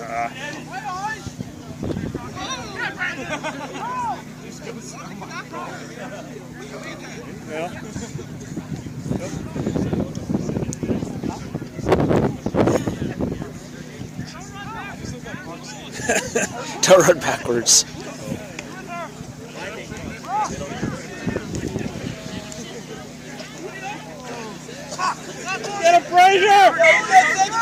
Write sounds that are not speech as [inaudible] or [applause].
[laughs] Don't run backwards. Get a Frazier!